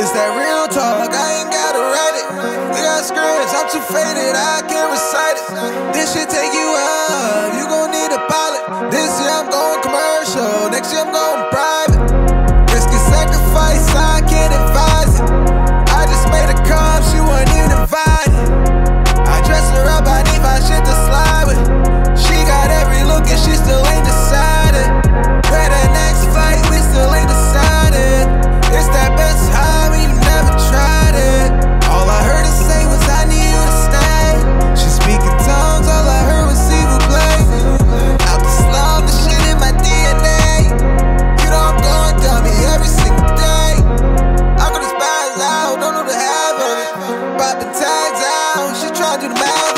It's that real talk, I ain't gotta write it. We got scripts, I'm too faded, I can't recite it. This shit take you. about.